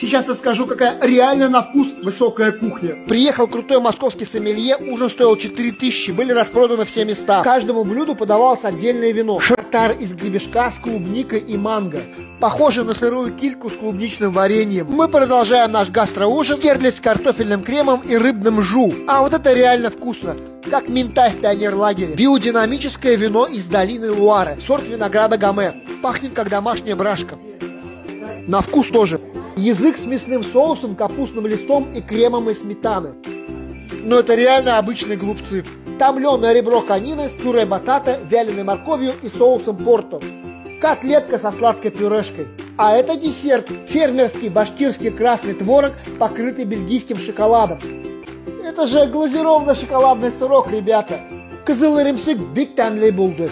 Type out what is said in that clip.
Сейчас расскажу, какая реально на вкус высокая кухня. Приехал крутой московский сомелье, ужин стоил 4000, были распроданы все места. Каждому блюду подавалось отдельное вино. Шартар из гребешка с клубникой и манго. Похоже на сырую кильку с клубничным вареньем. Мы продолжаем наш гастроужин. Стерлядь с картофельным кремом и рыбным жу. А вот это реально вкусно. Как минтай в пионерлагере. Биодинамическое вино из долины Луары. Сорт винограда Гаме. Пахнет как домашняя брашка. На вкус тоже. Язык с мясным соусом, капустным листом и кремом из сметаны. Но это реально обычные глупцы. Томленое ребро конины с пюре батата, вяленой морковью и соусом порто. Котлетка со сладкой пюрешкой. А это десерт. Фермерский башкирский красный творог, покрытый бельгийским шоколадом. Это же глазированный шоколадный сырок, ребята. Ремсик бик тәмле булды.